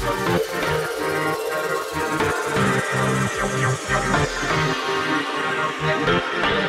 Thank you.